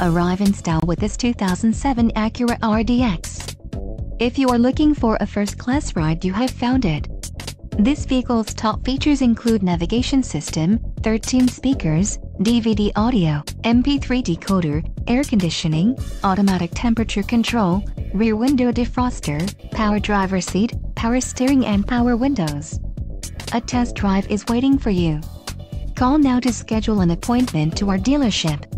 Arrive in style with this 2007 Acura RDX. If you are looking for a first-class ride you have found it. This vehicle's top features include navigation system, 13 speakers, DVD audio, MP3 decoder, air conditioning, automatic temperature control, rear window defroster, power driver seat, power steering and power windows. A test drive is waiting for you. Call now to schedule an appointment to our dealership.